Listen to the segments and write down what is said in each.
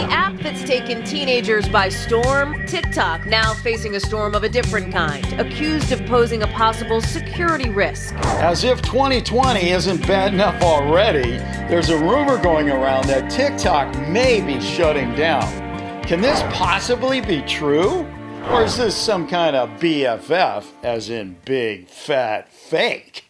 The app that's taken teenagers by storm, TikTok, now facing a storm of a different kind, accused of posing a possible security risk. As if 2020 isn't bad enough already, there's a rumor going around that TikTok may be shutting down. Can this possibly be true? Or is this some kind of BFF, as in big fat fake?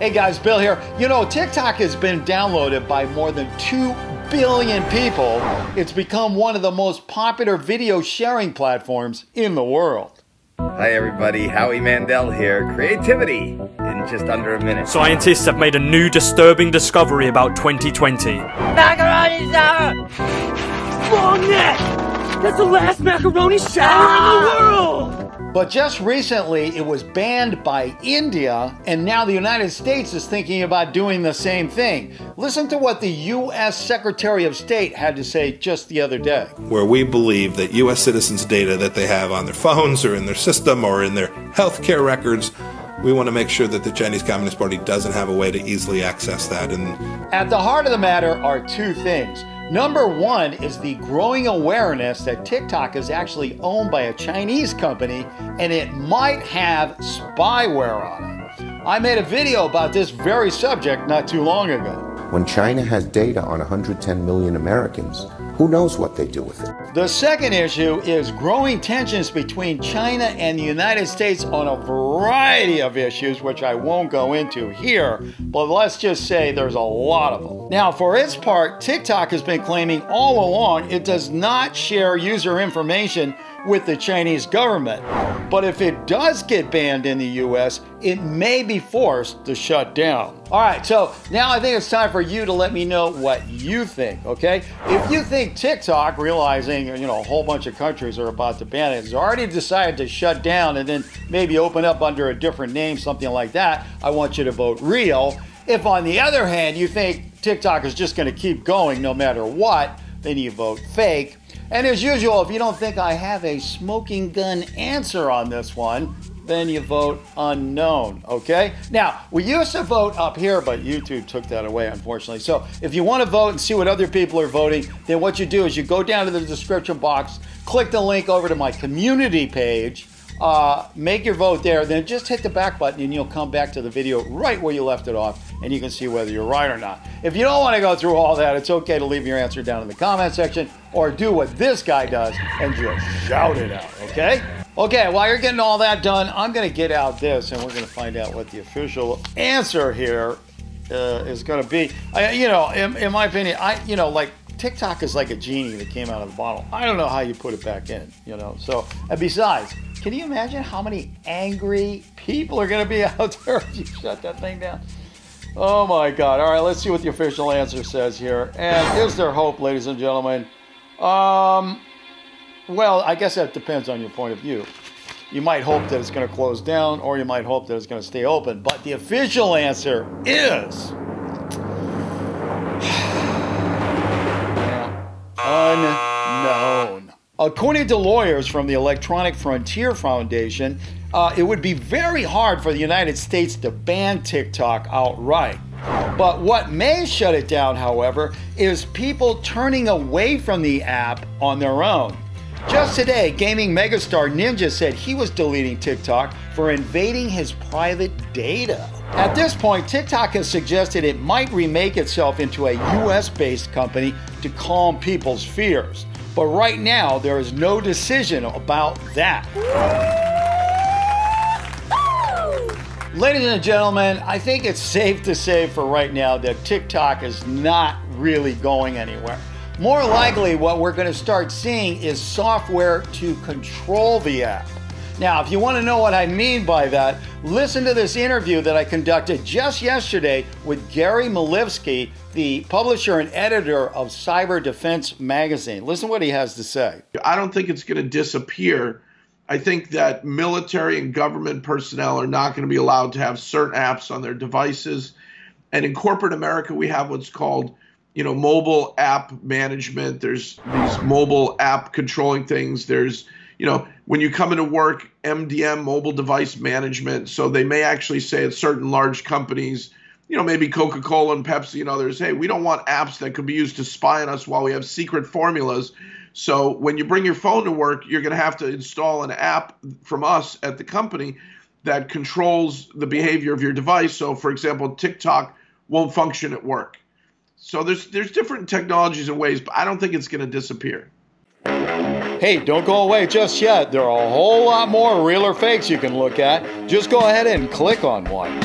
Hey guys, Bill here. You know, TikTok has been downloaded by more than 2 billion people. It's become one of the most popular video sharing platforms in the world. Hi everybody, Howie Mandel here. Creativity in just under a minute. Scientists have made a new disturbing discovery about 2020. Macaroni sour! Long neck! That's the last macaroni shower in the ah! world! But just recently, it was banned by India, and now the United States is thinking about doing the same thing. Listen to what the U.S. Secretary of State had to say just the other day. Where we believe that U.S. citizens' data that they have on their phones or in their system or in their healthcare records we want to make sure that the Chinese Communist Party doesn't have a way to easily access that. And at the heart of the matter are two things. Number one is the growing awareness that TikTok is actually owned by a Chinese company and it might have spyware on it. I made a video about this very subject not too long ago. When China has data on 110 million Americans, who knows what they do with it? The second issue is growing tensions between China and the United States on a variety of issues, which I won't go into here, but let's just say there's a lot of them. Now, for its part, TikTok has been claiming all along it does not share user information with the Chinese government. But if it does get banned in the US, it may be forced to shut down. All right, so now I think it's time for you to let me know what you think, okay? If you think TikTok, realizing, you know, a whole bunch of countries are about to ban it, has already decided to shut down and then maybe open up under a different name, something like that, I want you to vote real. If on the other hand, you think TikTok is just going to keep going no matter what, then you vote fake. And as usual, if you don't think I have a smoking gun answer on this one, then you vote unknown, okay? Now, we used to vote up here, but YouTube took that away, unfortunately. So if you want to vote and see what other people are voting, then what you do is you go down to the description box, click the link over to my community page, uh, make your vote there, then just hit the back button and you'll come back to the video right where you left it off and you can see whether you're right or not. If you don't want to go through all that, it's okay to leave your answer down in the comment section or do what this guy does and just shout it out, okay? Okay, while you're getting all that done, I'm going to get out this and we're going to find out what the official answer here uh, is going to be. I, you know, in, in my opinion, I, you know, like TikTok is like a genie that came out of the bottle. I don't know how you put it back in, you know. So, and besides, can you imagine how many angry people are going to be out there if you shut that thing down? Oh my God. All right, let's see what the official answer says here. And is there hope, ladies and gentlemen? Um, well, I guess that depends on your point of view. You might hope that it's going to close down, or you might hope that it's going to stay open. But the official answer is According to lawyers from the Electronic Frontier Foundation, uh, it would be very hard for the United States to ban TikTok outright. But what may shut it down, however, is people turning away from the app on their own. Just today, gaming megastar Ninja said he was deleting TikTok for invading his private data. At this point, TikTok has suggested it might remake itself into a US based company to calm people's fears. But right now, there is no decision about that. Ladies and gentlemen, I think it's safe to say for right now that TikTok is not really going anywhere. More likely, what we're going to start seeing is software to control the app. Now, if you want to know what I mean by that, listen to this interview that I conducted just yesterday with Gary Miliefsky, the publisher and editor of Cyber Defense Magazine. Listen what he has to say. I don't think it's going to disappear. I think that military and government personnel are not going to be allowed to have certain apps on their devices. And in corporate America, we have what's called you know mobile app management there's these mobile app controlling things there's you know, when you come into work, MDM, mobile device management. So they may actually say at certain large companies, you know, maybe Coca Cola and Pepsi and others, hey, we don't want apps that could be used to spy on us while we have secret formulas. So when you bring your phone to work, you're going to have to install an app from us at the company that controls the behavior of your device. So, for example, TikTok won't function at work. So there's there's different technologies and ways, but I don't think it's going to disappear. Hey, don't go away just yet. There are a whole lot more real or fakes you can look at. Just go ahead and click on one.